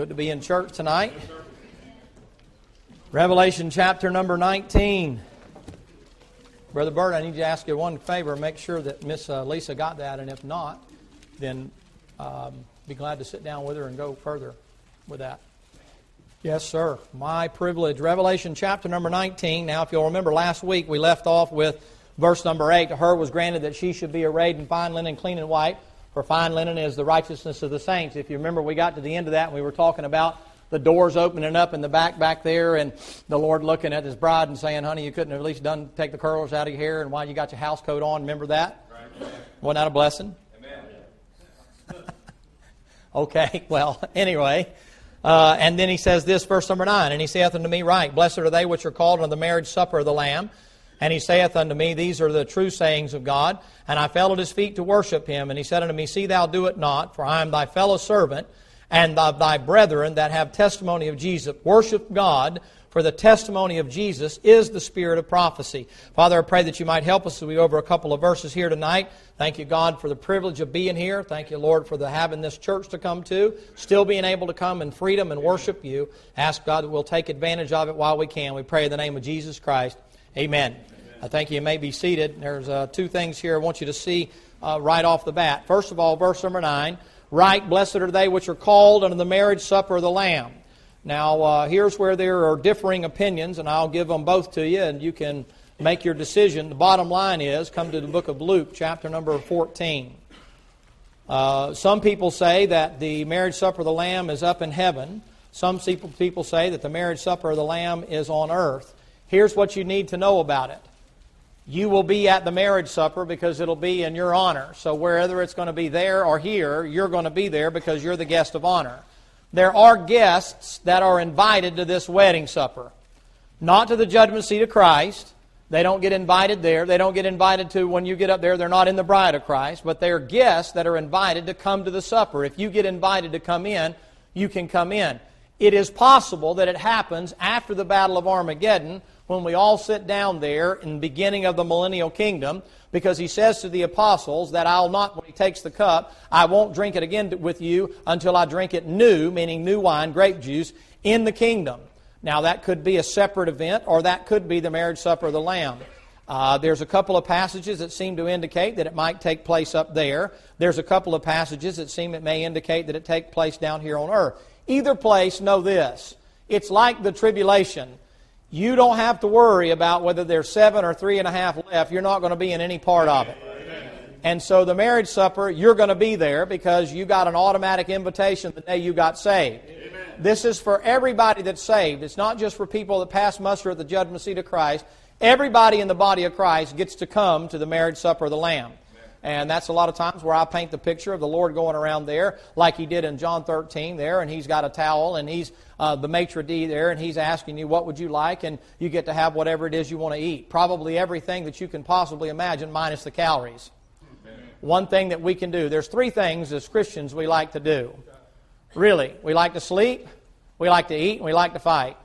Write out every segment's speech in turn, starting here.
Good to be in church tonight. Revelation chapter number 19. Brother Bert, I need to ask you one favor. Make sure that Miss uh, Lisa got that, and if not, then um, be glad to sit down with her and go further with that. Yes, sir. My privilege. Revelation chapter number 19. Now, if you'll remember last week, we left off with verse number 8. To her was granted that she should be arrayed in fine linen, clean and white for fine linen is the righteousness of the saints. If you remember, we got to the end of that and we were talking about the doors opening up in the back back there and the Lord looking at his bride and saying, honey, you couldn't have at least done take the curlers out of your hair and why you got your house coat on. Remember that? Right. Wasn't that a blessing? Amen. okay, well, anyway. Uh, and then he says this, verse number 9, And he saith unto me, Right, blessed are they which are called unto the marriage supper of the Lamb. And he saith unto me, These are the true sayings of God. And I fell at his feet to worship him. And he said unto me, See thou do it not, for I am thy fellow servant and of thy brethren that have testimony of Jesus. Worship God, for the testimony of Jesus is the spirit of prophecy. Father, I pray that you might help us as we go over a couple of verses here tonight. Thank you, God, for the privilege of being here. Thank you, Lord, for the having this church to come to, still being able to come in freedom and worship you. Ask God that we'll take advantage of it while we can. We pray in the name of Jesus Christ. Amen. I think you may be seated. There's uh, two things here I want you to see uh, right off the bat. First of all, verse number 9 Right, blessed are they which are called unto the marriage supper of the Lamb. Now, uh, here's where there are differing opinions, and I'll give them both to you, and you can make your decision. The bottom line is come to the book of Luke, chapter number 14. Uh, some people say that the marriage supper of the Lamb is up in heaven. Some people say that the marriage supper of the Lamb is on earth. Here's what you need to know about it you will be at the marriage supper because it'll be in your honor. So whether it's going to be there or here, you're going to be there because you're the guest of honor. There are guests that are invited to this wedding supper. Not to the judgment seat of Christ. They don't get invited there. They don't get invited to when you get up there. They're not in the bride of Christ. But they're guests that are invited to come to the supper. If you get invited to come in, you can come in. It is possible that it happens after the Battle of Armageddon when we all sit down there in the beginning of the millennial kingdom because he says to the apostles that I'll not, when he takes the cup, I won't drink it again with you until I drink it new, meaning new wine, grape juice, in the kingdom. Now, that could be a separate event, or that could be the marriage supper of the Lamb. Uh, there's a couple of passages that seem to indicate that it might take place up there. There's a couple of passages that seem it may indicate that it take place down here on earth. Either place, know this. It's like the tribulation. You don't have to worry about whether there's seven or three and a half left. You're not going to be in any part of it. And so the marriage supper, you're going to be there because you got an automatic invitation the day you got saved. Amen. This is for everybody that's saved. It's not just for people that pass muster at the judgment seat of Christ. Everybody in the body of Christ gets to come to the marriage supper of the Lamb. And that's a lot of times where I paint the picture of the Lord going around there, like he did in John 13 there, and he's got a towel, and he's uh, the maitre d' there, and he's asking you, what would you like? And you get to have whatever it is you want to eat. Probably everything that you can possibly imagine, minus the calories. One thing that we can do. There's three things as Christians we like to do. Really. We like to sleep, we like to eat, and we like to fight.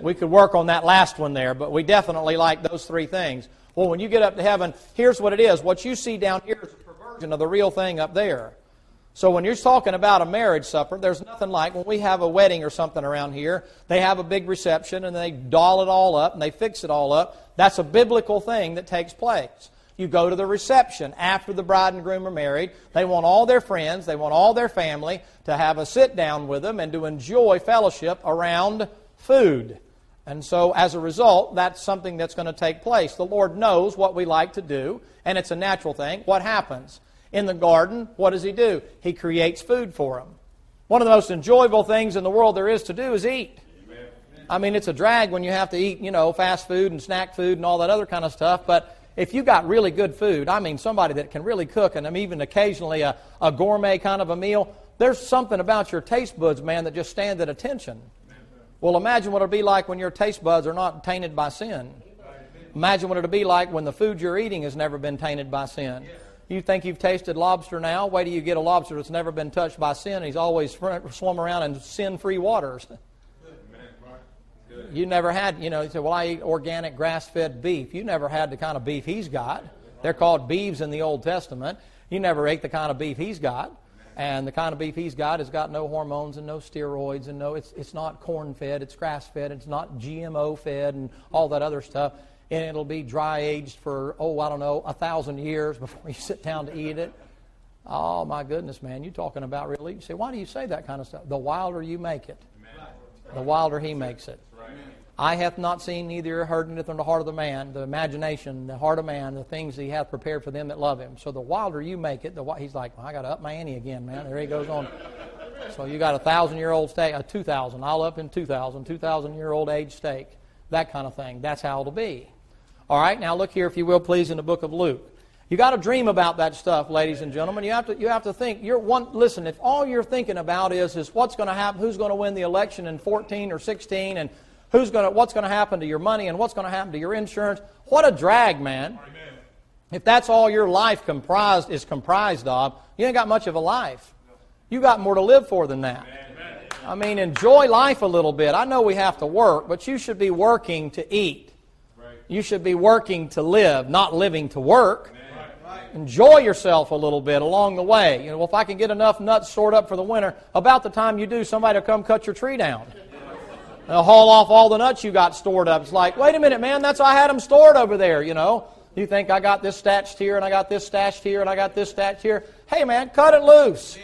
We could work on that last one there, but we definitely like those three things. Well, when you get up to heaven, here's what it is. What you see down here is a perversion of the real thing up there. So when you're talking about a marriage supper, there's nothing like when we have a wedding or something around here, they have a big reception and they doll it all up and they fix it all up. That's a biblical thing that takes place. You go to the reception after the bride and groom are married. They want all their friends, they want all their family to have a sit down with them and to enjoy fellowship around food. And so, as a result, that's something that's going to take place. The Lord knows what we like to do, and it's a natural thing. What happens? In the garden, what does He do? He creates food for them. One of the most enjoyable things in the world there is to do is eat. I mean, it's a drag when you have to eat, you know, fast food and snack food and all that other kind of stuff, but if you got really good food, I mean, somebody that can really cook, and even occasionally a, a gourmet kind of a meal, there's something about your taste buds, man, that just stand at attention. Well, imagine what it'll be like when your taste buds are not tainted by sin. Imagine what it'll be like when the food you're eating has never been tainted by sin. You think you've tasted lobster now? Wait till you get a lobster that's never been touched by sin. He's always swum around in sin-free waters. You never had, you know, you say, well, I eat organic grass-fed beef. You never had the kind of beef he's got. They're called beeves in the Old Testament. You never ate the kind of beef he's got. And the kind of beef he's got has got no hormones and no steroids and no, it's, it's not corn fed, it's grass fed, it's not GMO fed and all that other stuff. And it'll be dry aged for, oh, I don't know, a thousand years before you sit down to eat it. Oh, my goodness, man, you're talking about really. You say, why do you say that kind of stuff? The wilder you make it, the wilder he makes it. Eye hath not seen neither heard anything the heart of the man, the imagination, the heart of man, the things he hath prepared for them that love him. So the wilder you make it, the he's like, well, I got to up my ante again, man. There he goes on. So you got a thousand year old steak, a two thousand. I'll up in two thousand, two thousand year old age steak, that kind of thing. That's how it'll be. All right, now look here, if you will, please, in the book of Luke. You got to dream about that stuff, ladies and gentlemen. You have to, you have to think. You're one. Listen, if all you're thinking about is is what's going to happen, who's going to win the election in 14 or 16, and who's going to, what's going to happen to your money and what's going to happen to your insurance. What a drag, man. Amen. If that's all your life comprised is comprised of, you ain't got much of a life. You got more to live for than that. Amen. I mean, enjoy life a little bit. I know we have to work, but you should be working to eat. Right. You should be working to live, not living to work. Enjoy yourself a little bit along the way. You know, well, if I can get enough nuts stored up for the winter, about the time you do, somebody will come cut your tree down. They'll haul off all the nuts you got stored up. It's like, wait a minute, man, that's I had them stored over there, you know. You think I got this stashed here and I got this stashed here and I got this stashed here. Hey, man, cut it loose.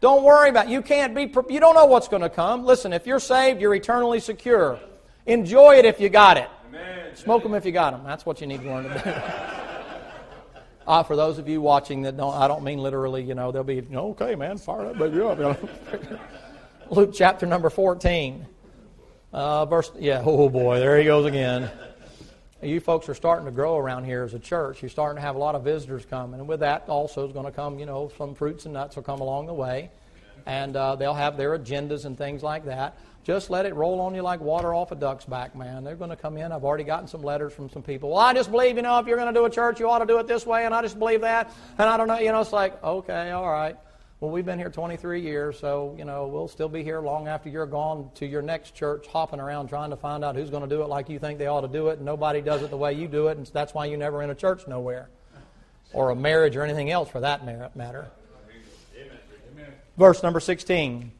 Don't worry about it. You can't be, you don't know what's going to come. Listen, if you're saved, you're eternally secure. Enjoy it if you got it. Smoke them if you got them. That's what you need to learn to do. uh, for those of you watching that don't, I don't mean literally, you know, they'll be, okay, man, fire up, baby up. Luke chapter number 14. Uh, verse, yeah, oh boy, there he goes again. You folks are starting to grow around here as a church. You're starting to have a lot of visitors coming. And with that also is going to come, you know, some fruits and nuts will come along the way. And uh, they'll have their agendas and things like that. Just let it roll on you like water off a duck's back, man. They're going to come in. I've already gotten some letters from some people. Well, I just believe, you know, if you're going to do a church, you ought to do it this way, and I just believe that. And I don't know, you know, it's like, okay, all right. Well, we've been here 23 years, so, you know, we'll still be here long after you're gone to your next church, hopping around trying to find out who's going to do it like you think they ought to do it, and nobody does it the way you do it, and that's why you never in a church nowhere, or a marriage or anything else for that matter. Verse number 16.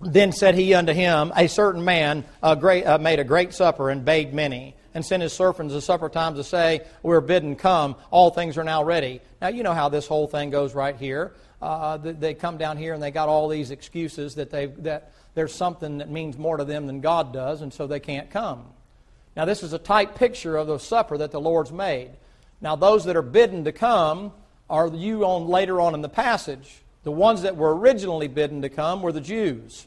Then said he unto him, A certain man a great, uh, made a great supper and bade many, and sent his servants at supper time to say, We're bidden come, all things are now ready. Now, you know how this whole thing goes right here uh, they come down here and they got all these excuses that, they that there's something that means more to them than God does, and so they can't come. Now, this is a type picture of the supper that the Lord's made. Now, those that are bidden to come are you on later on in the passage. The ones that were originally bidden to come were the Jews.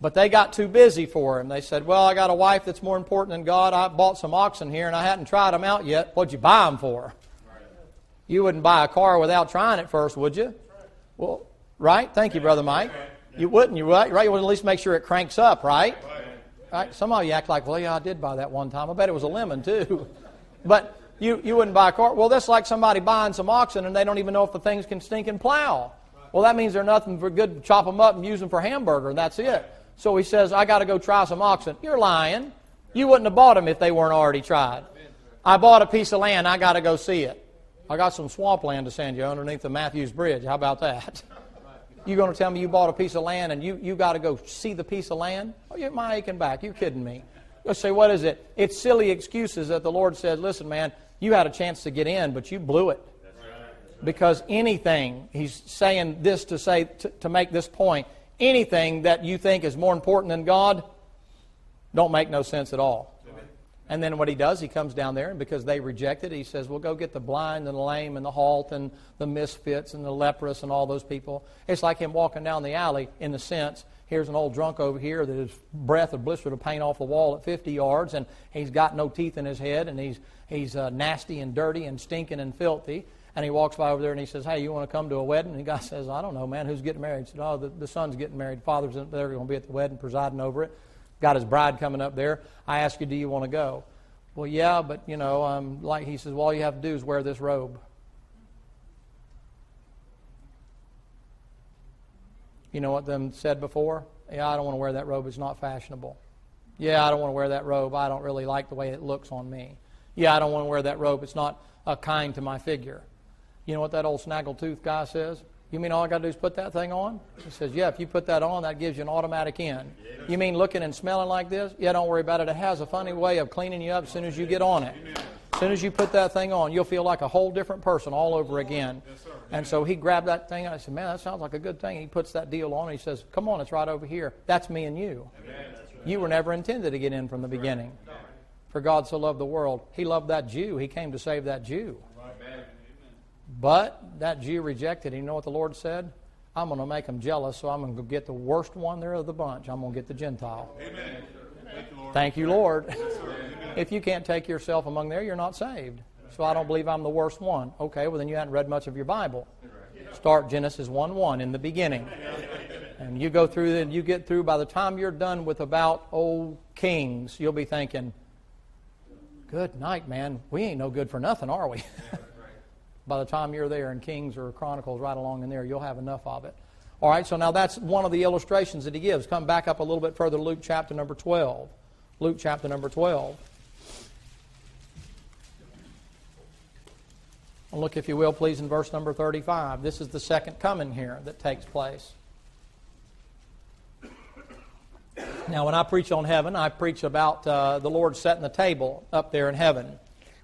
But they got too busy for him. They said, Well, I got a wife that's more important than God. I bought some oxen here and I hadn't tried them out yet. What'd you buy them for? You wouldn't buy a car without trying it first, would you? Well, right? Thank you, Brother Mike. You wouldn't, you right? Right? You would at least make sure it cranks up, right? Right? Some of you act like, well, yeah, I did buy that one time. I bet it was a lemon too. But you, you wouldn't buy a car. Well, that's like somebody buying some oxen and they don't even know if the things can stink and plow. Well, that means they're nothing for good to chop them up and use them for hamburger, and that's it. So he says, I got to go try some oxen. You're lying. You wouldn't have bought them if they weren't already tried. I bought a piece of land. I got to go see it. I got some swampland to send you underneath the Mathews Bridge. How about that? You going to tell me you bought a piece of land and you, you got to go see the piece of land? Oh, you're my aching back. You kidding me? You say, what is it? It's silly excuses that the Lord said, listen, man, you had a chance to get in, but you blew it. Because anything, he's saying this to say to, to make this point, anything that you think is more important than God, don't make no sense at all. And then what he does, he comes down there, and because they reject it, he says, Well, go get the blind and the lame and the halt and the misfits and the leprous and all those people. It's like him walking down the alley in the sense here's an old drunk over here that his breath would blister to paint off the wall at 50 yards, and he's got no teeth in his head, and he's, he's uh, nasty and dirty and stinking and filthy. And he walks by over there and he says, Hey, you want to come to a wedding? And the guy says, I don't know, man. Who's getting married? He said, Oh, the, the son's getting married. Father's they're going to be at the wedding presiding over it got his bride coming up there. I ask you, do you want to go? Well, yeah, but you know, um, like he says, well, all you have to do is wear this robe. You know what them said before? Yeah, I don't want to wear that robe. It's not fashionable. Yeah, I don't want to wear that robe. I don't really like the way it looks on me. Yeah, I don't want to wear that robe. It's not uh, kind to my figure. You know what that old snaggletooth guy says? You mean all I got to do is put that thing on? He says, Yeah, if you put that on, that gives you an automatic in. You mean looking and smelling like this? Yeah, don't worry about it. It has a funny way of cleaning you up as soon as you get on it. As soon as you put that thing on, you'll feel like a whole different person all over again. And so he grabbed that thing and I said, Man, that sounds like a good thing. He puts that deal on and he says, Come on, it's right over here. That's me and you. You were never intended to get in from the beginning. For God so loved the world. He loved that Jew. He came to save that Jew. But that Jew rejected. And you know what the Lord said? I'm going to make them jealous, so I'm going to get the worst one there of the bunch. I'm going to get the Gentile. Amen. Thank you, Lord. Thank you, Lord. if you can't take yourself among there, you're not saved. So I don't believe I'm the worst one. Okay, well, then you haven't read much of your Bible. Start Genesis 1 1 in the beginning. And you go through and you get through, by the time you're done with about old kings, you'll be thinking, Good night, man. We ain't no good for nothing, are we? By the time you're there in Kings or Chronicles, right along in there, you'll have enough of it. All right, so now that's one of the illustrations that he gives. Come back up a little bit further, Luke chapter number 12. Luke chapter number 12. And look, if you will, please, in verse number 35. This is the second coming here that takes place. Now, when I preach on heaven, I preach about uh, the Lord setting the table up there in heaven.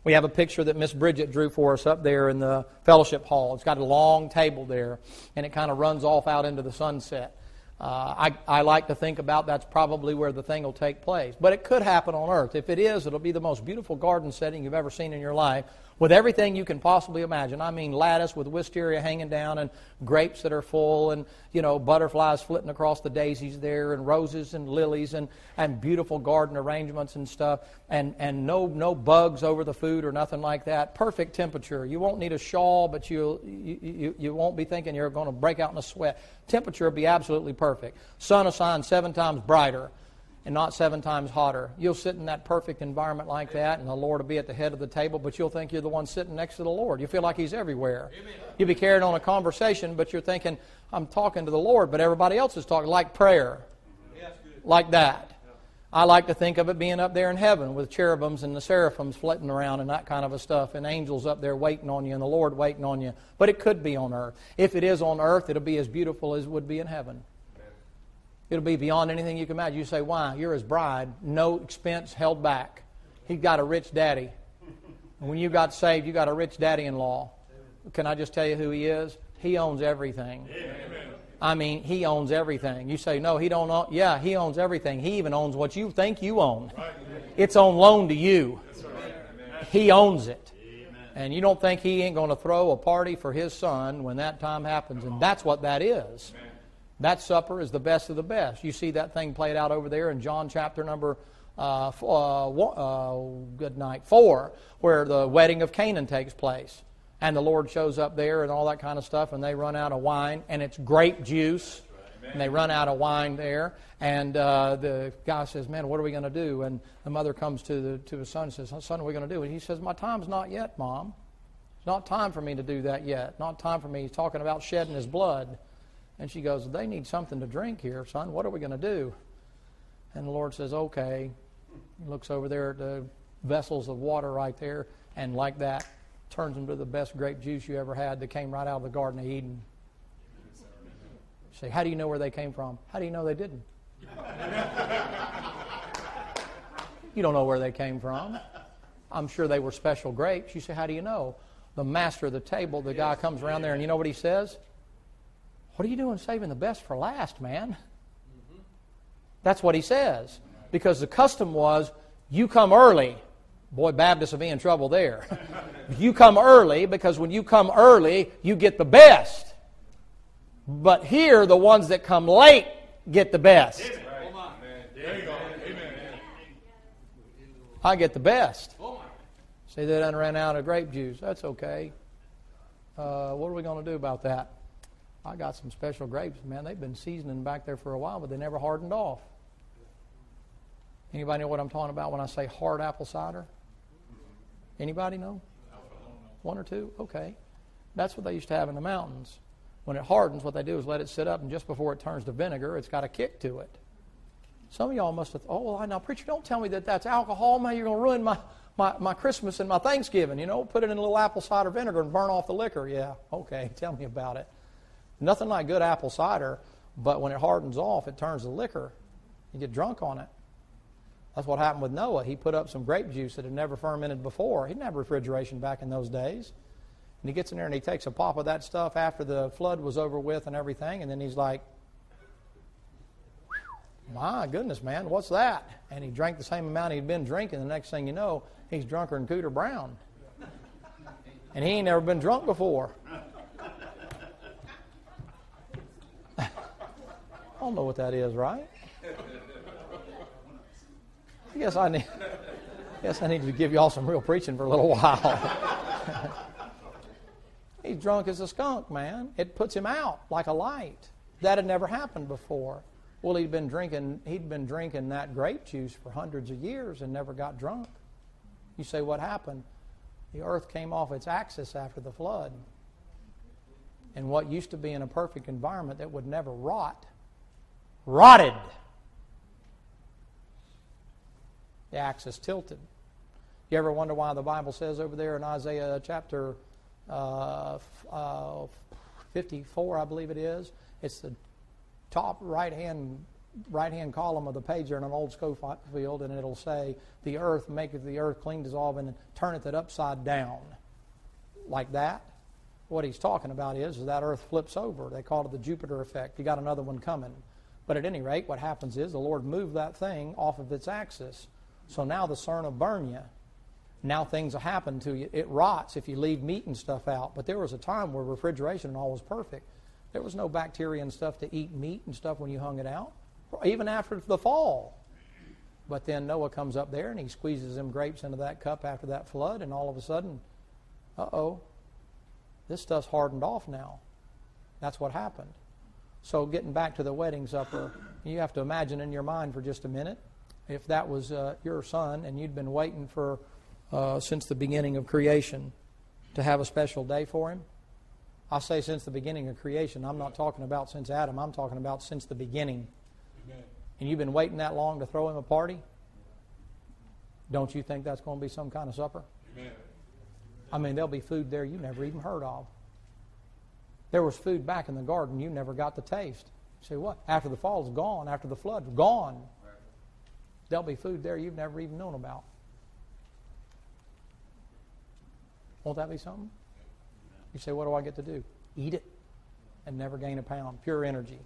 We have a picture that Miss Bridget drew for us up there in the fellowship hall. It's got a long table there, and it kind of runs off out into the sunset. Uh, I, I like to think about that's probably where the thing will take place. But it could happen on earth. If it is, it'll be the most beautiful garden setting you've ever seen in your life with everything you can possibly imagine. I mean, lattice with wisteria hanging down and grapes that are full and, you know, butterflies flitting across the daisies there and roses and lilies and, and beautiful garden arrangements and stuff and, and no, no bugs over the food or nothing like that. Perfect temperature. You won't need a shawl, but you'll, you, you won't be thinking you're going to break out in a sweat. Temperature will be absolutely perfect. Sun will shine seven times brighter and not seven times hotter. You'll sit in that perfect environment like that, and the Lord will be at the head of the table, but you'll think you're the one sitting next to the Lord. You feel like He's everywhere. You'll be carrying on a conversation, but you're thinking, I'm talking to the Lord, but everybody else is talking, like prayer. Like that. I like to think of it being up there in heaven with cherubims and the seraphims flitting around and that kind of a stuff, and angels up there waiting on you, and the Lord waiting on you. But it could be on earth. If it is on earth, it'll be as beautiful as it would be in heaven. It'll be beyond anything you can imagine. You say, why? You're his bride. No expense held back. He's got a rich daddy. And when you got saved, you got a rich daddy in law. Can I just tell you who he is? He owns everything. Amen. I mean, he owns everything. You say, no, he don't own. Yeah, he owns everything. He even owns what you think you own. It's on loan to you. He owns it. And you don't think he ain't going to throw a party for his son when that time happens. And that's what that is. That supper is the best of the best. You see that thing played out over there in John chapter number uh, uh, uh, good night four, where the wedding of Cana takes place, and the Lord shows up there and all that kind of stuff, and they run out of wine, and it's grape juice, and they run out of wine there, and uh, the guy says, "Man, what are we going to do?" And the mother comes to the to his son and says, "Son, what are we going to do?" And he says, "My time's not yet, Mom. It's not time for me to do that yet. Not time for me." He's talking about shedding his blood. And she goes, They need something to drink here, son. What are we going to do? And the Lord says, Okay. He looks over there at the vessels of water right there, and like that, turns them to the best grape juice you ever had that came right out of the Garden of Eden. You say, How do you know where they came from? How do you know they didn't? you don't know where they came from. I'm sure they were special grapes. You say, How do you know? The master of the table, the guy comes around there, and you know what he says? What are you doing saving the best for last, man? That's what he says. Because the custom was you come early. Boy, Baptists will be in trouble there. you come early because when you come early, you get the best. But here, the ones that come late get the best. I get the best. Say they done ran out of grape juice. That's okay. Uh, what are we going to do about that? I got some special grapes, man. They've been seasoning back there for a while, but they never hardened off. Anybody know what I'm talking about when I say hard apple cider? Anybody know? One or two? Okay. That's what they used to have in the mountains. When it hardens, what they do is let it sit up, and just before it turns to vinegar, it's got a kick to it. Some of y'all must have, oh, well, now, preacher, don't tell me that that's alcohol, man. You're going to ruin my, my, my Christmas and my Thanksgiving. You know, put it in a little apple cider vinegar and burn off the liquor. Yeah, okay, tell me about it. Nothing like good apple cider, but when it hardens off, it turns to liquor. You get drunk on it. That's what happened with Noah. He put up some grape juice that had never fermented before. He didn't have refrigeration back in those days. And he gets in there and he takes a pop of that stuff after the flood was over with and everything, and then he's like, my goodness, man, what's that? And he drank the same amount he'd been drinking. The next thing you know, he's drunker than Cooter Brown. And he ain't never been drunk before. Don't know what that is, right? I guess I need, I guess I need to give y'all some real preaching for a little while. He's drunk as a skunk, man. It puts him out like a light. That had never happened before. Well, he'd been drinking he'd been drinking that grape juice for hundreds of years and never got drunk. You say what happened? The earth came off its axis after the flood. And what used to be in a perfect environment that would never rot rotted. The axis tilted. You ever wonder why the Bible says over there in Isaiah chapter uh, uh, 54, I believe it is, it's the top right hand right hand column of the page there in an old Scofield, and it'll say, The earth maketh the earth clean, dissolve, and turneth it upside down. Like that. What he's talking about is, is that earth flips over. They call it the Jupiter effect. You got another one coming. But at any rate, what happens is the Lord moved that thing off of its axis. So now the sun will burn you. Now things will happen to you. It rots if you leave meat and stuff out. But there was a time where refrigeration and all was perfect. There was no bacteria and stuff to eat meat and stuff when you hung it out, even after the fall. But then Noah comes up there and he squeezes them grapes into that cup after that flood, and all of a sudden, uh oh, this stuff's hardened off now. That's what happened. So, getting back to the wedding supper, you have to imagine in your mind for just a minute if that was uh, your son and you'd been waiting for uh, since the beginning of creation to have a special day for him. I say since the beginning of creation. I'm not talking about since Adam. I'm talking about since the beginning. Amen. And you've been waiting that long to throw him a party? Don't you think that's going to be some kind of supper? Amen. I mean, there'll be food there you never even heard of. There was food back in the garden you never got to taste. You say, what? After the fall is gone, after the flood's gone. There'll be food there you've never even known about. Won't that be something? You say, what do I get to do? Eat it and never gain a pound. Pure energy.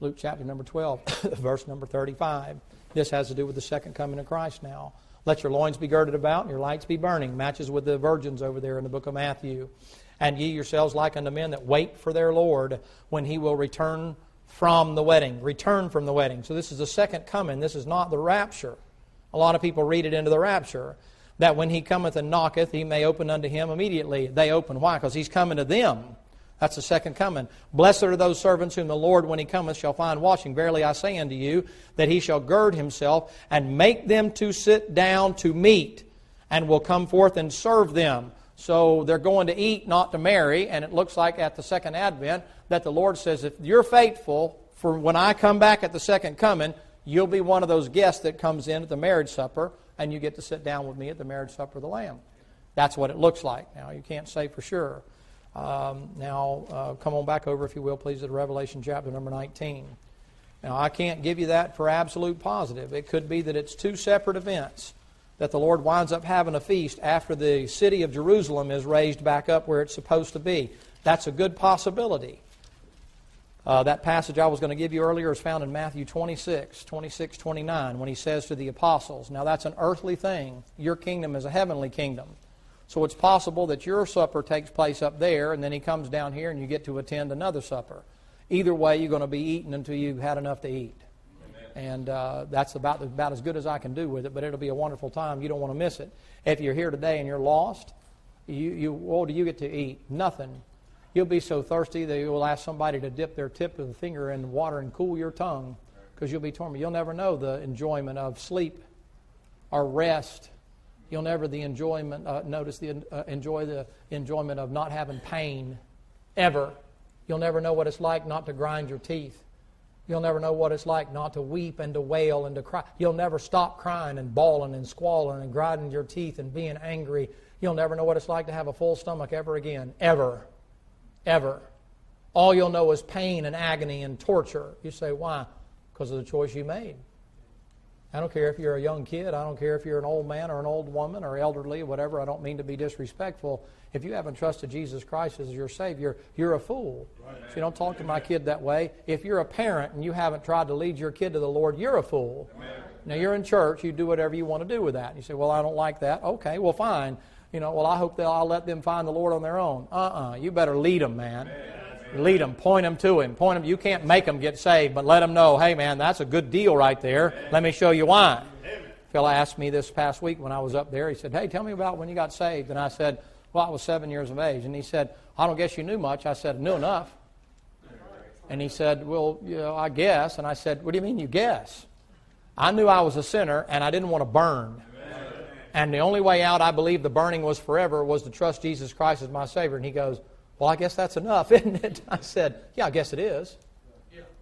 Luke chapter number 12, verse number 35. This has to do with the second coming of Christ now. Let your loins be girded about and your lights be burning. Matches with the virgins over there in the book of Matthew. And ye yourselves like unto men that wait for their Lord when he will return from the wedding. Return from the wedding. So this is the second coming. This is not the rapture. A lot of people read it into the rapture that when he cometh and knocketh, he may open unto him immediately. They open. Why? Because he's coming to them. That's the second coming. Blessed are those servants whom the Lord, when he cometh, shall find watching. Verily I say unto you, that he shall gird himself and make them to sit down to meat, and will come forth and serve them. So they're going to eat, not to marry, and it looks like at the second advent that the Lord says, if you're faithful for when I come back at the second coming, you'll be one of those guests that comes in at the marriage supper and you get to sit down with me at the marriage supper of the Lamb. That's what it looks like. Now, you can't say for sure. Um, now, uh, come on back over, if you will, please, to Revelation chapter number 19. Now, I can't give you that for absolute positive. It could be that it's two separate events, that the Lord winds up having a feast after the city of Jerusalem is raised back up where it's supposed to be. That's a good possibility. Uh, that passage I was going to give you earlier is found in Matthew 26, 26, 29, when he says to the apostles, Now that's an earthly thing. Your kingdom is a heavenly kingdom. So it's possible that your supper takes place up there, and then he comes down here and you get to attend another supper. Either way, you're going to be eating until you've had enough to eat. And uh, that's about, about as good as I can do with it, but it'll be a wonderful time. You don't want to miss it. If you're here today and you're lost, you, you, what do you get to eat? Nothing. You'll be so thirsty that you'll ask somebody to dip their tip of the finger in water and cool your tongue because you'll be tormented. You'll never know the enjoyment of sleep or rest. You'll never the enjoyment uh, notice the uh, enjoy the enjoyment of not having pain ever. You'll never know what it's like not to grind your teeth. You'll never know what it's like not to weep and to wail and to cry. You'll never stop crying and bawling and squalling and grinding your teeth and being angry. You'll never know what it's like to have a full stomach ever again, ever ever. All you'll know is pain and agony and torture. You say, why? Because of the choice you made. I don't care if you're a young kid. I don't care if you're an old man or an old woman or elderly whatever. I don't mean to be disrespectful. If you haven't trusted Jesus Christ as your Savior, you're a fool. Right. So you don't talk to my kid that way. If you're a parent and you haven't tried to lead your kid to the Lord, you're a fool. Amen. Now you're in church. You do whatever you want to do with that. And you say, well, I don't like that. Okay, well, fine. You know, well, I hope they'll, I'll let them find the Lord on their own. Uh-uh. You better lead them, man. Amen. Lead them. Point them to Him. Point them. You can't make them get saved, but let them know, hey, man, that's a good deal right there. Let me show you why fellow asked me this past week when I was up there. He said, Hey, tell me about when you got saved. And I said, Well, I was seven years of age. And he said, I don't guess you knew much. I said, Knew enough. And he said, Well, you know, I guess. And I said, What do you mean you guess? I knew I was a sinner and I didn't want to burn. And the only way out, I believe the burning was forever, was to trust Jesus Christ as my Savior. And he goes, Well, I guess that's enough, isn't it? I said, Yeah, I guess it is.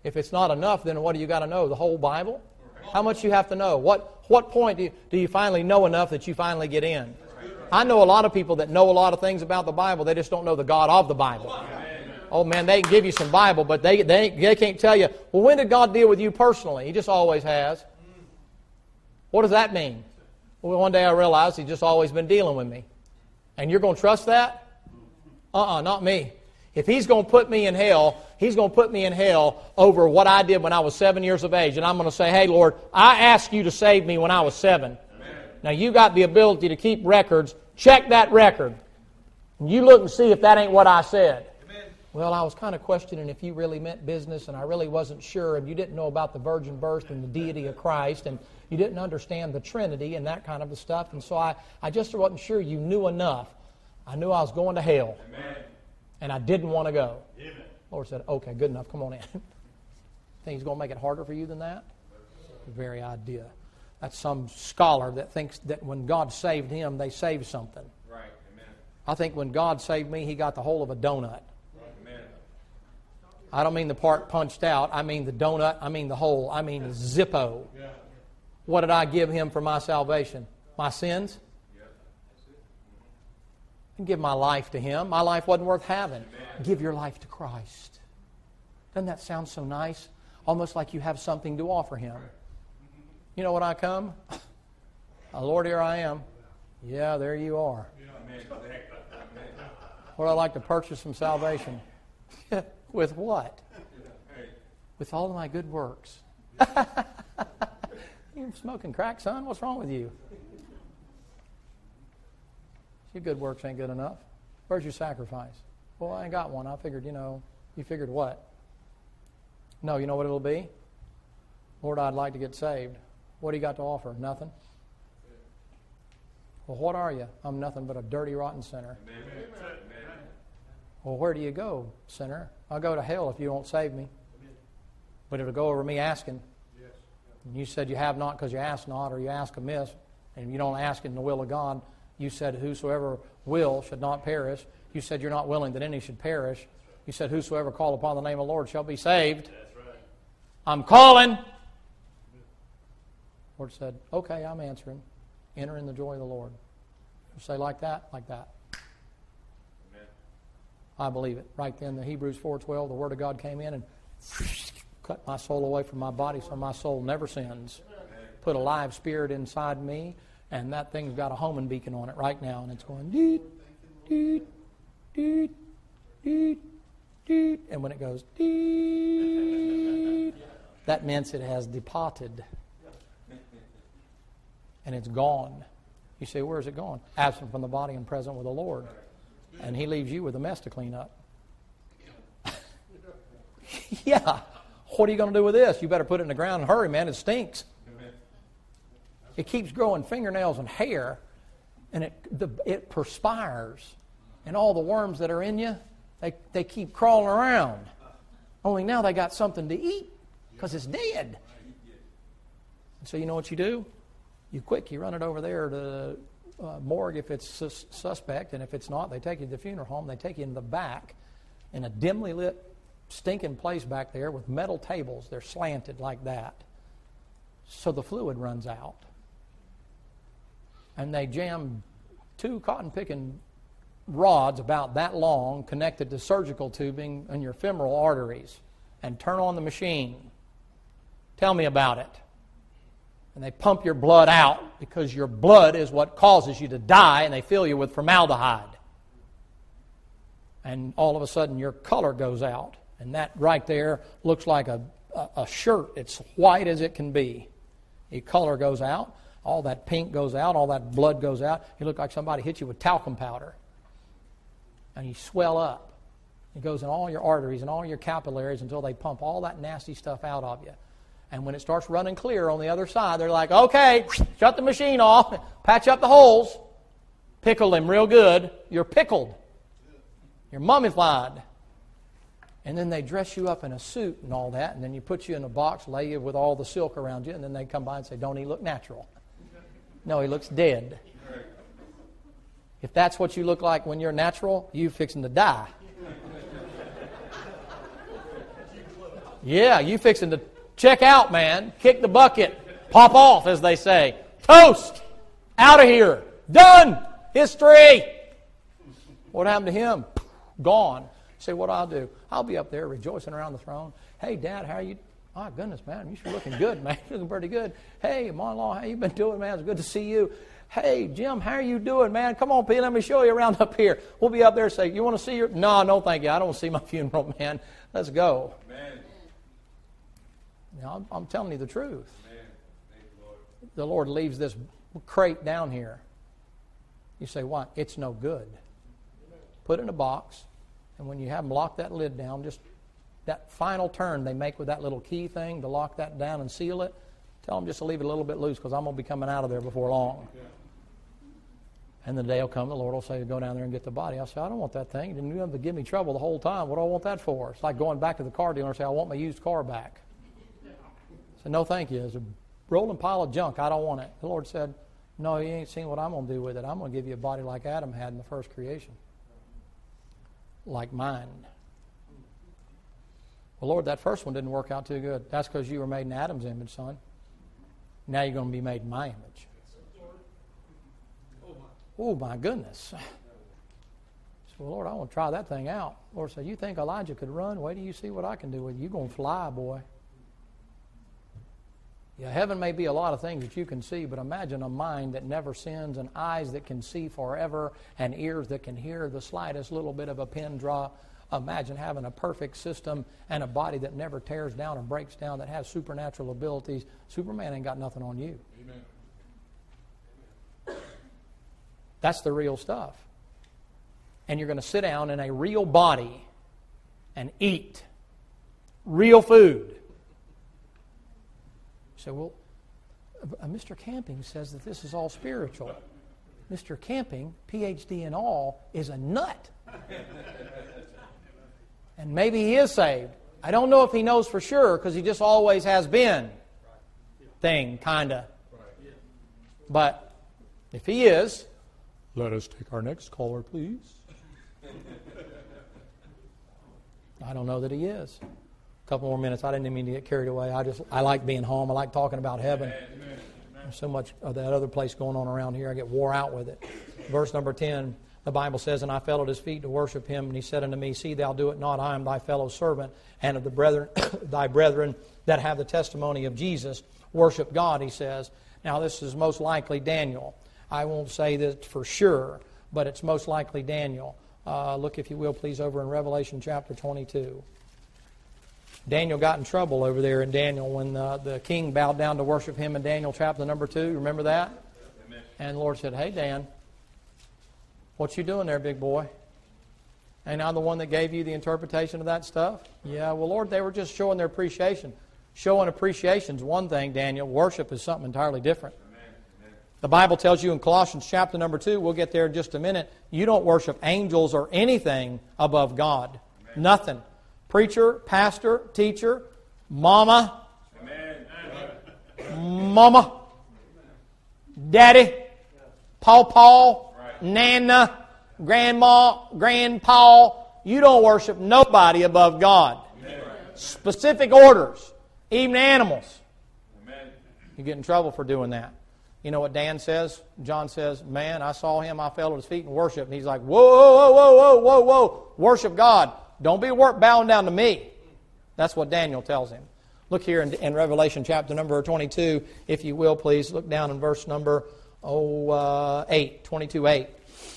If it's not enough, then what do you got to know? The whole Bible? How much you have to know? What, what point do you, do you finally know enough that you finally get in? I know a lot of people that know a lot of things about the Bible, they just don't know the God of the Bible. Oh man, they can give you some Bible, but they, they, they can't tell you, well, when did God deal with you personally? He just always has. Mm. What does that mean? Well, one day I realized He's just always been dealing with me. And you're going to trust that? Uh uh-uh, uh not me. If he's going to put me in hell, he's going to put me in hell over what I did when I was seven years of age. And I'm going to say, hey, Lord, I asked you to save me when I was seven. Amen. Now, you got the ability to keep records. Check that record. And you look and see if that ain't what I said. Amen. Well, I was kind of questioning if you really meant business, and I really wasn't sure, and you didn't know about the virgin birth and the deity of Christ, and you didn't understand the Trinity and that kind of stuff. And so I, I just wasn't sure you knew enough. I knew I was going to hell. Amen and I didn't want to go. Amen. Lord said, okay, good enough. Come on in. Think he's going to make it harder for you than that? The very idea. That's some scholar that thinks that when God saved him, they saved something. Right. Amen. I think when God saved me, he got the hole of a donut. Amen. I don't mean the part punched out. I mean the donut. I mean the hole. I mean Zippo. Yeah. What did I give him for my salvation? My sins? And give my life to Him. My life wasn't worth having. Amen. Give your life to Christ. Doesn't that sound so nice? Almost like you have something to offer Him. You know when I come? Oh, Lord, here I am. Yeah, there you are. Would I like to purchase some salvation? With what? With all of my good works. You're smoking crack, son? What's wrong with you? Your good works ain't good enough. Where's your sacrifice? Well, I ain't got one. I figured, you know, you figured what? No, you know what it'll be? Lord, I'd like to get saved. What do you got to offer? Nothing? Well, what are you? I'm nothing but a dirty, rotten sinner. Amen. Well, where do you go, sinner? I'll go to hell if you don't save me. But it'll go over me asking. And you said you have not because you ask not, or you ask amiss, and you don't ask in the will of God. You said, Whosoever will should not perish. You said, You're not willing that any should perish. You said, Whosoever call upon the name of the Lord shall be saved. Right. I'm calling. The Lord said, Okay, I'm answering. Enter in the joy of the Lord. say like that, like that. Amen. I believe it. Right then, the Hebrews 4.12, the Word of God came in and cut my soul away from my body so my soul never sins. Put a live spirit inside me and that thing's got a homing beacon on it right now, and it's going doot, doot, doot, doot, doot. And when it goes doot, that means it has departed. And it's gone. You say, where's it gone? Absent from the body and present with the Lord. And He leaves you with a mess to clean up. yeah. What are you going to do with this? You better put it in the ground and hurry, man. It stinks. It keeps growing fingernails and hair, and it, the, it perspires. And all the worms that are in you, they, they keep crawling around. Only now they got something to eat because it's dead. So you know what you do? You quick, you run it over there to uh, morgue if it's sus- suspect, and if it's not, they take you to the funeral home. They take you in the back in a dimly lit, stinking place back there with metal tables. They're slanted like that. So the fluid runs out and they jam two cotton picking rods about that long connected to surgical tubing in your femoral arteries and turn on the machine. Tell me about it. And they pump your blood out because your blood is what causes you to die, and they fill you with formaldehyde. And all of a sudden, your color goes out. And that right there looks like a, a, a shirt. It's white as it can be. Your color goes out. All that pink goes out. All that blood goes out. You look like somebody hit you with talcum powder and you swell up. It goes in all your arteries and all your capillaries until they pump all that nasty stuff out of you. And when it starts running clear on the other side, they're like, okay, shut the machine off, patch up the holes, pickle them real good. You're pickled, you're mummified. And then they dress you up in a suit and all that, and then you put you in a box, lay you with all the silk around you, and then they come by and say, Don't he look natural? No, he looks dead. If that's what you look like when you're natural, you fixing to die. Yeah, you fixing to check out, man. Kick the bucket. Pop off, as they say. Toast. Out of here. Done. History. What happened to him? Gone. Say what I'll do. I'll be up there rejoicing around the throne. Hey, Dad, how are you? My goodness, man, you sure looking good, man. You're looking pretty good. Hey, Mom-in-law, how you been doing, man? It's good to see you. Hey, Jim, how are you doing, man? Come on, Pete, let me show you around up here. We'll be up there and say, You want to see your. No, no, thank you. I don't want to see my funeral, man. Let's go. Amen. Know, I'm, I'm, telling you the truth. You, the Lord leaves this crate down here. You say, Why? It's no good. Put it in a box, and when you have them lock that lid down, just that final turn they make with that little key thing to lock that down and seal it, tell them just to leave it a little bit loose because I'm going to be coming out of there before long. Yeah. And the day will come, the Lord will say, Go down there and get the body. I'll say, I don't want that thing. You didn't have to give me trouble the whole time. What do I want that for? It's like going back to the car dealer and say, I want my used car back. I said, No, thank you. It's a rolling pile of junk. I don't want it. The Lord said, No, you ain't seen what I'm going to do with it. I'm going to give you a body like Adam had in the first creation, like mine. Well, Lord, that first one didn't work out too good. That's because you were made in Adam's image, son. Now you're going to be made in my image. Oh, my goodness. So, Lord, I want to try that thing out. Lord said, You think Elijah could run? Wait till you see what I can do with you. You're going to fly, boy. Yeah, heaven may be a lot of things that you can see, but imagine a mind that never sins, and eyes that can see forever, and ears that can hear the slightest little bit of a pin drop. Imagine having a perfect system and a body that never tears down or breaks down, that has supernatural abilities. Superman ain't got nothing on you. Amen. That's the real stuff. And you're going to sit down in a real body and eat real food. So, well, uh, Mr. Camping says that this is all spiritual. Mr. Camping, PhD in all, is a nut. and maybe he is saved. I don't know if he knows for sure because he just always has been. Thing, kind of. But if he is, let us take our next caller, please. I don't know that he is. A couple more minutes. I didn't mean to get carried away. I just I like being home. I like talking about heaven. There's so much of that other place going on around here. I get wore out with it. Verse number 10, the Bible says, And I fell at his feet to worship him, and he said unto me, See thou do it not, I am thy fellow servant, and of the brethren thy brethren that have the testimony of Jesus. Worship God, he says. Now this is most likely Daniel. I won't say that for sure, but it's most likely Daniel. Uh, look, if you will, please, over in Revelation chapter 22. Daniel got in trouble over there in Daniel when uh, the king bowed down to worship him in Daniel chapter number 2. Remember that? Amen. And the Lord said, Hey, Dan, what you doing there, big boy? Ain't I'm the one that gave you the interpretation of that stuff? Yeah, well, Lord, they were just showing their appreciation. Showing appreciation is one thing, Daniel. Worship is something entirely different. The Bible tells you in Colossians chapter number 2, we'll get there in just a minute, you don't worship angels or anything above God. Amen. Nothing. Preacher, pastor, teacher, mama, Amen. mama, daddy, paw, right. Nana, grandma, grandpa. You don't worship nobody above God. Amen. Specific orders, even animals. You get in trouble for doing that. You know what Dan says? John says, Man, I saw him, I fell at his feet and worshiped. And he's like, Whoa, whoa, whoa, whoa, whoa, whoa, worship God. Don't be bowing down to me. That's what Daniel tells him. Look here in, in Revelation chapter number 22, if you will, please. Look down in verse number oh, uh, 8, 22 8.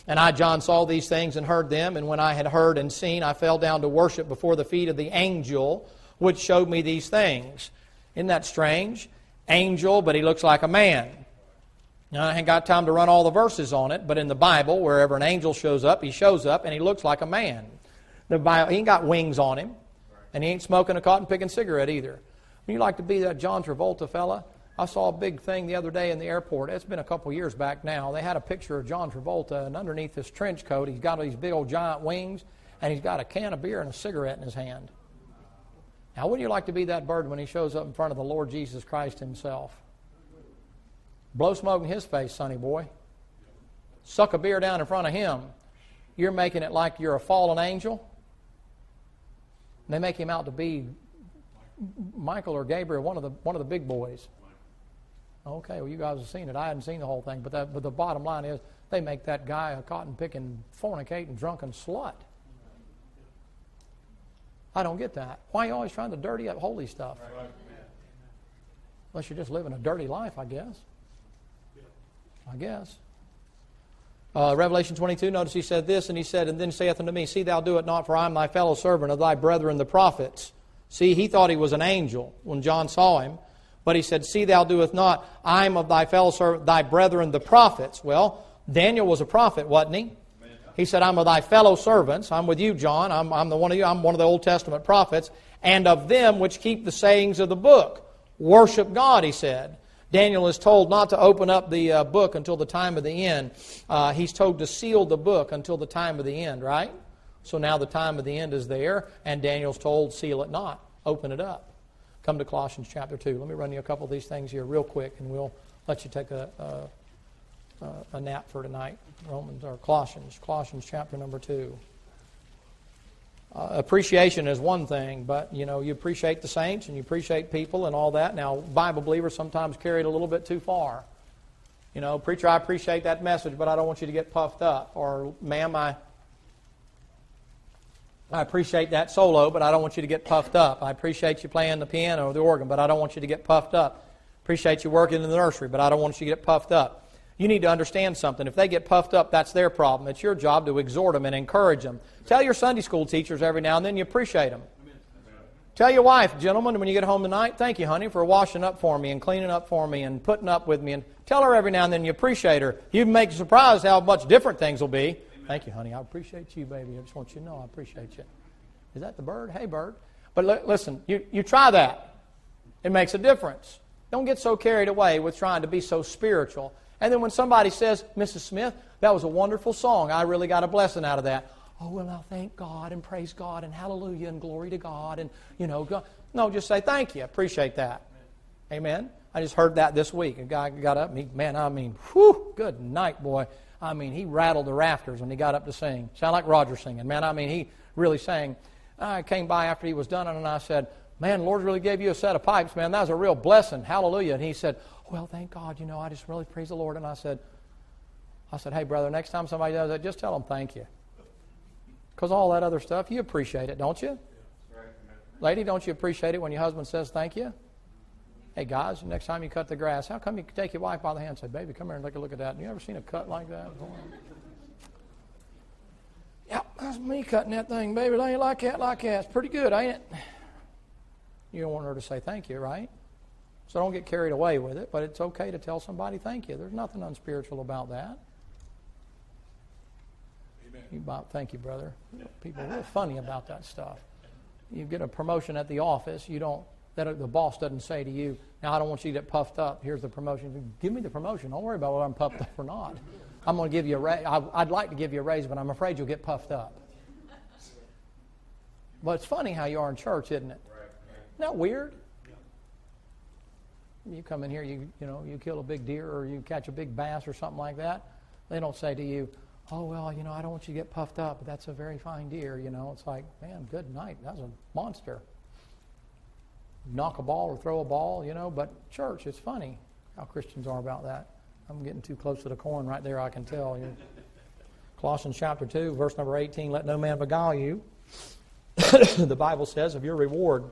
And I, John, saw these things and heard them, and when I had heard and seen, I fell down to worship before the feet of the angel which showed me these things. Isn't that strange? Angel, but he looks like a man. Now, I ain't got time to run all the verses on it, but in the Bible, wherever an angel shows up, he shows up and he looks like a man. The Bible, he ain't got wings on him, and he ain't smoking a cotton picking cigarette either. You like to be that John Travolta fella? I saw a big thing the other day in the airport. It's been a couple years back now. They had a picture of John Travolta, and underneath this trench coat, he's got these big old giant wings, and he's got a can of beer and a cigarette in his hand. Now, wouldn't you like to be that bird when he shows up in front of the Lord Jesus Christ himself? Blow smoke in his face, sonny boy. Suck a beer down in front of him. You're making it like you're a fallen angel. They make him out to be Michael or Gabriel, one of the one of the big boys. Okay, well you guys have seen it. I hadn't seen the whole thing, but that, but the bottom line is they make that guy a cotton picking, fornicating, drunken slut. I don't get that. Why are you always trying to dirty up holy stuff? Unless you're just living a dirty life, I guess. I guess. Uh, Revelation 22, notice he said this, and he said, And then saith unto me, See thou do it not, for I am thy fellow servant of thy brethren the prophets. See, he thought he was an angel when John saw him. But he said, See thou doeth not, I am of thy fellow servant, thy brethren the prophets. Well, Daniel was a prophet, wasn't he? He said, I'm of thy fellow servants. I'm with you, John. I'm, I'm the one of you. I'm one of the Old Testament prophets. And of them which keep the sayings of the book. Worship God, he said. Daniel is told not to open up the uh, book until the time of the end. Uh, he's told to seal the book until the time of the end, right? So now the time of the end is there, and Daniel's told, seal it not, open it up. Come to Colossians chapter 2. Let me run you a couple of these things here real quick, and we'll let you take a, a, a nap for tonight. Romans or Colossians, Colossians chapter number 2. Uh, appreciation is one thing, but you know you appreciate the saints and you appreciate people and all that. Now, Bible believers sometimes carry it a little bit too far. You know, preacher, I appreciate that message, but I don't want you to get puffed up. Or, ma'am, I I appreciate that solo, but I don't want you to get puffed up. I appreciate you playing the piano or the organ, but I don't want you to get puffed up. Appreciate you working in the nursery, but I don't want you to get puffed up. You need to understand something. If they get puffed up, that's their problem. It's your job to exhort them and encourage them. Tell your Sunday school teachers every now and then you appreciate them. Tell your wife, gentlemen, when you get home tonight, thank you, honey, for washing up for me and cleaning up for me and putting up with me. And tell her every now and then you appreciate her. You make surprised how much different things will be. Thank you, honey. I appreciate you, baby. I just want you to know I appreciate you. Is that the bird? Hey, bird. But l- listen, you, you try that. It makes a difference. Don't get so carried away with trying to be so spiritual and then when somebody says, Mrs. Smith, that was a wonderful song. I really got a blessing out of that. Oh, well, now thank God and praise God and hallelujah and glory to God. And, you know, God. no, just say thank you. Appreciate that. Amen. I just heard that this week. A guy got up and he, man, I mean, whew, good night, boy. I mean, he rattled the rafters when he got up to sing. Sound like Roger singing. Man, I mean, he really sang. I came by after he was done and I said, man, Lord really gave you a set of pipes, man. That was a real blessing. Hallelujah. And he said, well, thank God, you know, I just really praise the Lord. And I said, I said, hey, brother, next time somebody does that, just tell them thank you. Because all that other stuff, you appreciate it, don't you? Lady, don't you appreciate it when your husband says thank you? Hey, guys, next time you cut the grass, how come you take your wife by the hand and say, baby, come here and take a look at that? You ever seen a cut like that? Yeah, that's me cutting that thing, baby. It ain't like that, like that. It's pretty good, ain't it? You don't want her to say thank you, right? So don't get carried away with it, but it's okay to tell somebody thank you. There's nothing unspiritual about that. Amen. You about, thank you, brother. People are real funny about that stuff. You get a promotion at the office, you don't that the boss doesn't say to you, now I don't want you to get puffed up. Here's the promotion. Give me the promotion. Don't worry about whether I'm puffed up or not. I'm going to give you a raise. I'd like to give you a raise, but I'm afraid you'll get puffed up. But it's funny how you are in church, isn't it? Isn't that weird? You come in here, you you know, you kill a big deer or you catch a big bass or something like that. They don't say to you, "Oh well, you know, I don't want you to get puffed up, but that's a very fine deer." You know, it's like, man, good night. That's a monster. Knock a ball or throw a ball, you know. But church, it's funny how Christians are about that. I'm getting too close to the corn right there, I can tell. you Colossians chapter 2, verse number 18 Let no man beguile you. the Bible says, of your reward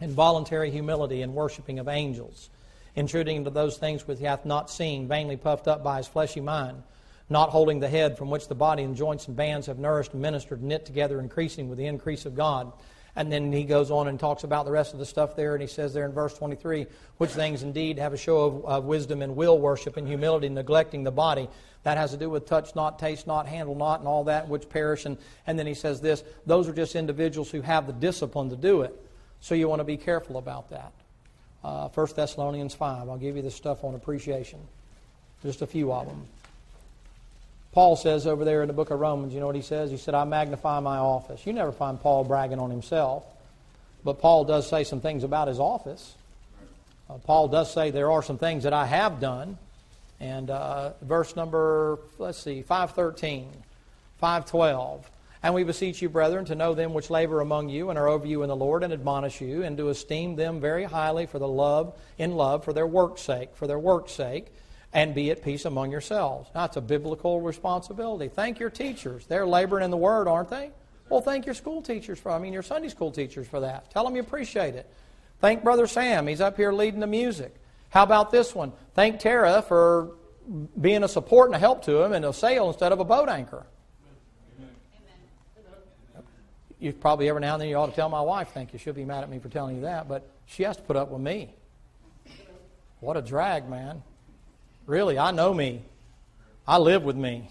in voluntary humility and worshiping of angels, intruding into those things which he hath not seen, vainly puffed up by his fleshy mind, not holding the head from which the body and joints and bands have nourished and ministered knit together, increasing with the increase of God. And then he goes on and talks about the rest of the stuff there, and he says there in verse 23, which things indeed have a show of, of wisdom and will worship and humility, neglecting the body. That has to do with touch not, taste not, handle not, and all that which perish. And, and then he says this those are just individuals who have the discipline to do it. So you want to be careful about that. Uh, 1 Thessalonians 5. I'll give you the stuff on appreciation. Just a few of them. Paul says over there in the book of Romans, you know what he says? He said, I magnify my office. You never find Paul bragging on himself. But Paul does say some things about his office. Uh, Paul does say there are some things that I have done. And uh, verse number, let's see, 513, 512. And we beseech you, brethren, to know them which labor among you and are over you in the Lord and admonish you, and to esteem them very highly for the love, in love, for their work's sake, for their work's sake, and be at peace among yourselves. That's a biblical responsibility. Thank your teachers. They're laboring in the Word, aren't they? Well, thank your school teachers for, I mean, your Sunday school teachers for that. Tell them you appreciate it. Thank Brother Sam. He's up here leading the music. How about this one? Thank Tara for being a support and a help to him in a sail instead of a boat anchor. You probably every now and then you ought to tell my wife thank you. She'll be mad at me for telling you that, but she has to put up with me. What a drag, man. Really, I know me. I live with me.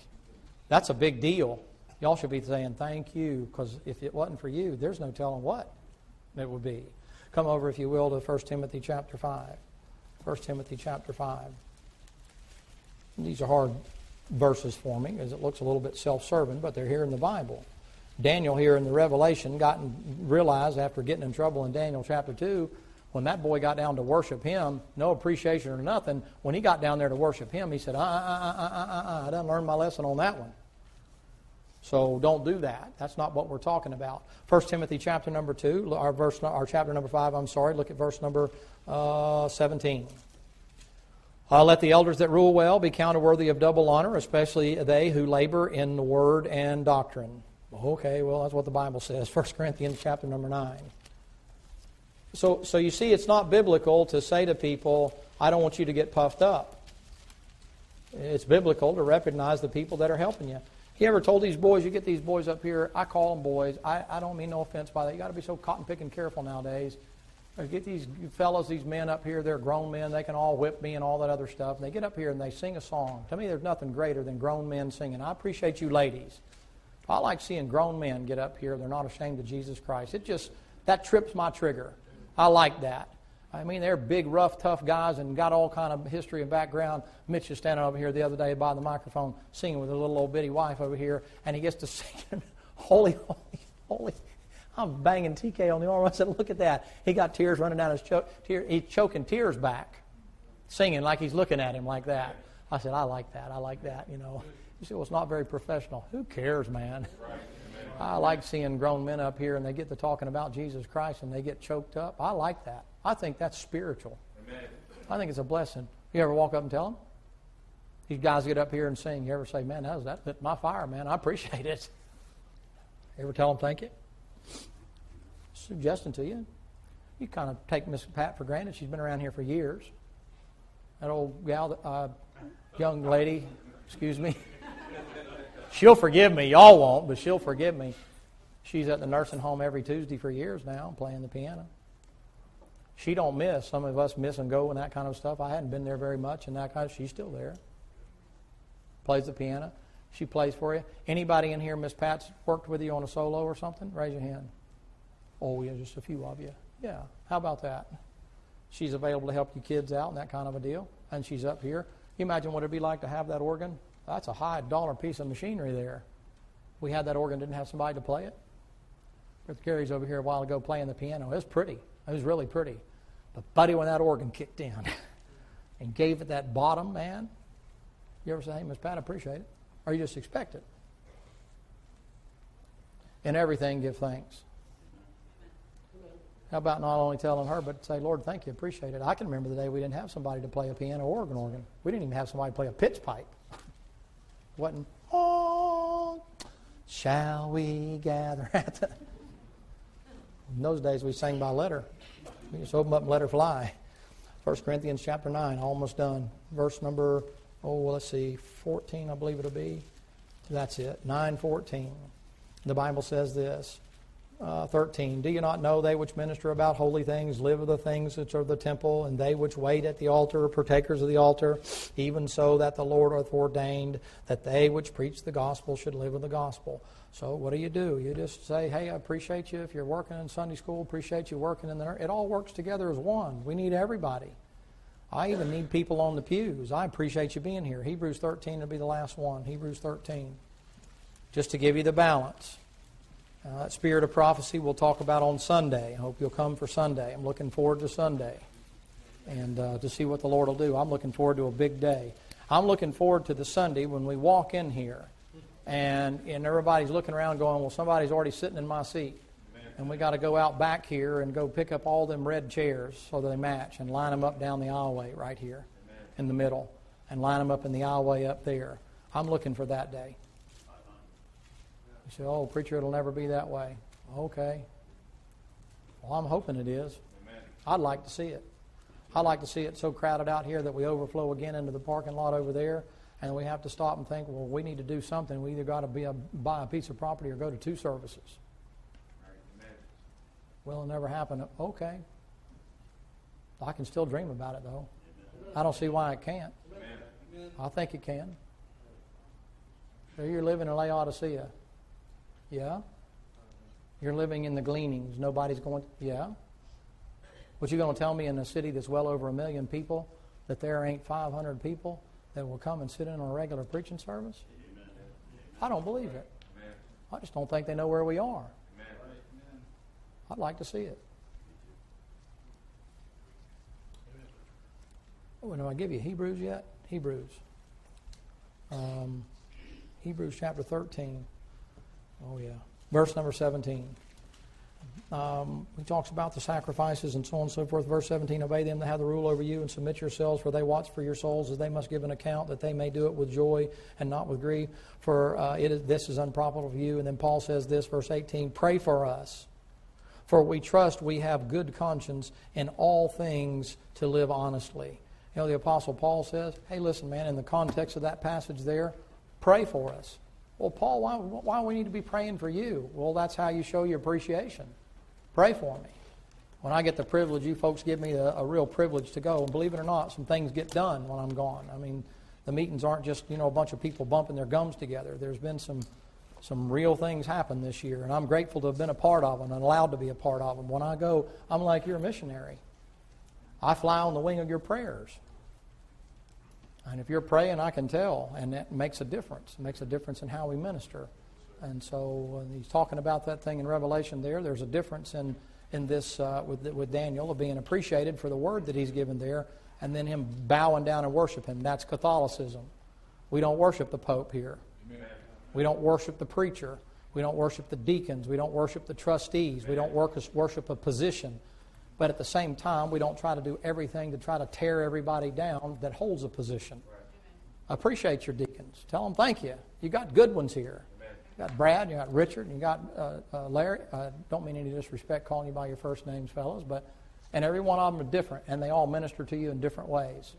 That's a big deal. Y'all should be saying thank you because if it wasn't for you, there's no telling what it would be. Come over, if you will, to 1 Timothy chapter 5. 1 Timothy chapter 5. These are hard verses for me as it looks a little bit self serving, but they're here in the Bible. Daniel here in the Revelation got and realized after getting in trouble in Daniel chapter 2, when that boy got down to worship him, no appreciation or nothing, when he got down there to worship him, he said, uh, uh, uh, uh, uh, I didn't learn my lesson on that one. So don't do that. That's not what we're talking about. 1 Timothy chapter number 2, our, verse, our chapter number 5, I'm sorry, look at verse number uh, 17. Uh, let the elders that rule well be counted worthy of double honor, especially they who labor in the word and doctrine. Okay, well, that's what the Bible says. 1 Corinthians chapter number 9. So, so you see, it's not biblical to say to people, I don't want you to get puffed up. It's biblical to recognize the people that are helping you. You ever told these boys, you get these boys up here, I call them boys. I, I don't mean no offense by that. You got to be so cotton picking careful nowadays. Uh, get these fellows, these men up here, they're grown men, they can all whip me and all that other stuff. And they get up here and they sing a song. To me, there's nothing greater than grown men singing. I appreciate you ladies. I like seeing grown men get up here. They're not ashamed of Jesus Christ. It just, that trips my trigger. I like that. I mean, they're big, rough, tough guys and got all kind of history and background. Mitch is standing over here the other day by the microphone singing with a little old bitty wife over here, and he gets to sing, holy, holy, holy. I'm banging TK on the arm. I said, look at that. He got tears running down his choke. He's choking tears back, singing like he's looking at him like that. I said, I like that. I like that, you know. You say, well, it's not very professional. Who cares, man? I like seeing grown men up here and they get to talking about Jesus Christ and they get choked up. I like that. I think that's spiritual. Amen. I think it's a blessing. You ever walk up and tell them? These guys get up here and sing. You ever say, man, was that lit my fire, man. I appreciate it. You ever tell them thank you? Suggesting to you. You kind of take Miss Pat for granted. She's been around here for years. That old gal, uh, young lady, excuse me. She'll forgive me. Y'all won't, but she'll forgive me. She's at the nursing home every Tuesday for years now, playing the piano. She don't miss. Some of us miss and go and that kind of stuff. I hadn't been there very much and that kind of. She's still there. Plays the piano. She plays for you. Anybody in here, Miss Pat's worked with you on a solo or something? Raise your hand. Oh, yeah, just a few of you. Yeah. How about that? She's available to help you kids out and that kind of a deal. And she's up here. You imagine what it'd be like to have that organ that's a high dollar piece of machinery there. We had that organ, didn't have somebody to play it. Brother Gary's over here a while ago playing the piano. It was pretty. It was really pretty. But, buddy, when that organ kicked in and gave it that bottom, man, you ever say, hey, Miss Pat, I appreciate it? Or you just expect it? In everything, give thanks. How about not only telling her, but say, Lord, thank you, appreciate it. I can remember the day we didn't have somebody to play a piano or an organ. We didn't even have somebody to play a pitch pipe. Wasn't, all shall we gather at the... In those days, we sang by letter. We just open up and let her fly. 1 Corinthians chapter 9, almost done. Verse number, oh, well, let's see, 14, I believe it'll be. That's it, 914. The Bible says this. Uh, 13. Do you not know they which minister about holy things live of the things which are the temple, and they which wait at the altar are partakers of the altar? Even so, that the Lord hath ordained that they which preach the gospel should live of the gospel. So, what do you do? You just say, Hey, I appreciate you if you're working in Sunday school, appreciate you working in the. It all works together as one. We need everybody. I even need people on the pews. I appreciate you being here. Hebrews 13 will be the last one. Hebrews 13. Just to give you the balance. Uh, spirit of prophecy we'll talk about on Sunday. I hope you'll come for Sunday. I'm looking forward to Sunday and uh, to see what the Lord will do. I'm looking forward to a big day. I'm looking forward to the Sunday when we walk in here and, and everybody's looking around going, well, somebody's already sitting in my seat. And we got to go out back here and go pick up all them red chairs so they match and line them up down the aisleway right here in the middle and line them up in the aisleway up there. I'm looking for that day. You say, oh, preacher, it'll never be that way. Okay. Well, I'm hoping it is. Amen. I'd like to see it. I'd like to see it so crowded out here that we overflow again into the parking lot over there, and we have to stop and think, well, we need to do something. We either got to be a, buy a piece of property or go to two services. Amen. Well, it never happened. Okay. I can still dream about it, though. Amen. I don't see why it can't. I think it can. So you're living in Laodicea. Yeah. You're living in the gleanings. Nobody's going, yeah. What you going to tell me in a city that's well over a million people that there ain't 500 people that will come and sit in on a regular preaching service? Amen. I don't believe it. Amen. I just don't think they know where we are. Amen. I'd like to see it. Oh, do I give you Hebrews yet? Hebrews. Um, Hebrews chapter 13. Oh, yeah. Verse number 17. Um, he talks about the sacrifices and so on and so forth. Verse 17 Obey them that have the rule over you and submit yourselves, for they watch for your souls as they must give an account, that they may do it with joy and not with grief, for uh, it is, this is unprofitable for you. And then Paul says this, verse 18 Pray for us, for we trust we have good conscience in all things to live honestly. You know, the Apostle Paul says, Hey, listen, man, in the context of that passage there, pray for us. Well, Paul, why, why we need to be praying for you? Well, that's how you show your appreciation. Pray for me. When I get the privilege, you folks give me a, a real privilege to go. And believe it or not, some things get done when I'm gone. I mean, the meetings aren't just, you know, a bunch of people bumping their gums together. There's been some, some real things happen this year, and I'm grateful to have been a part of them and allowed to be a part of them. When I go, I'm like, you're a missionary. I fly on the wing of your prayers. And if you're praying, I can tell, and that makes a difference. It makes a difference in how we minister. And so he's talking about that thing in Revelation there. There's a difference in, in this uh, with, with Daniel of being appreciated for the word that he's given there, and then him bowing down and worship him. That's Catholicism. We don't worship the Pope here. Amen. We don't worship the preacher. We don't worship the deacons. We don't worship the trustees. Amen. We don't worship a position. But at the same time, we don't try to do everything to try to tear everybody down that holds a position. Appreciate your deacons. Tell them thank you. You got good ones here. You got Brad, you got Richard, you got uh, uh, Larry. I uh, don't mean any disrespect calling you by your first names, fellows, but and every one of them are different, and they all minister to you in different ways.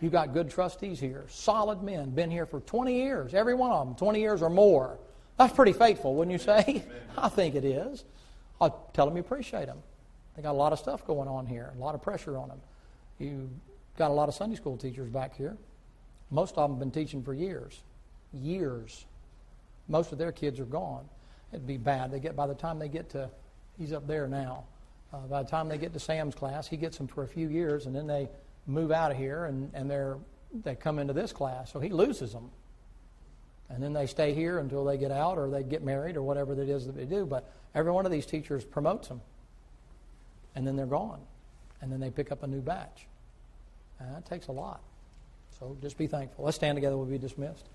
You got good trustees here, solid men, been here for 20 years, every one of them, 20 years or more. That's pretty faithful, wouldn't you say? I think it is. I'll tell them you appreciate them. They got a lot of stuff going on here, a lot of pressure on them. You got a lot of Sunday school teachers back here. Most of them have been teaching for years. Years. Most of their kids are gone. It'd be bad. They get by the time they get to, he's up there now. Uh, by the time they get to Sam's class, he gets them for a few years, and then they move out of here, and, and they're they come into this class. So he loses them. And then they stay here until they get out or they get married or whatever it is that they do. But every one of these teachers promotes them and then they're gone. And then they pick up a new batch. And that takes a lot. So just be thankful. Let's stand together. We'll be dismissed.